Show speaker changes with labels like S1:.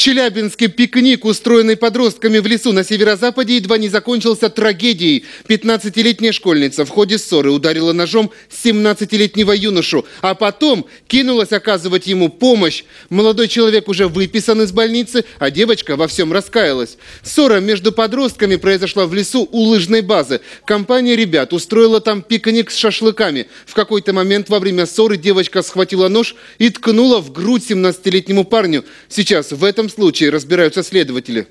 S1: Челябинске пикник, устроенный подростками в лесу на северо-западе, едва не закончился трагедией. 15-летняя школьница в ходе ссоры ударила ножом 17-летнего юношу, а потом кинулась оказывать ему помощь. Молодой человек уже выписан из больницы, а девочка во всем раскаялась. Ссора между подростками произошла в лесу у лыжной базы. Компания ребят устроила там пикник с шашлыками. В какой-то момент во время ссоры девочка схватила нож и ткнула в грудь 17-летнему парню. Сейчас в этом случае разбираются следователи.